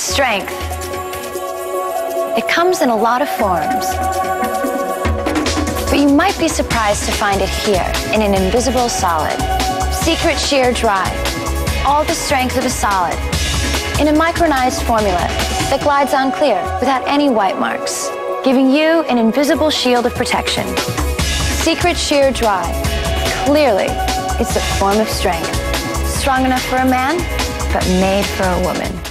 Strength. It comes in a lot of forms. But you might be surprised to find it here in an invisible solid. Secret Sheer Dry. All the strength of a solid. In a micronized formula that glides on clear without any white marks, giving you an invisible shield of protection. Secret Sheer Dry. Clearly, it's a form of strength. Strong enough for a man, but made for a woman.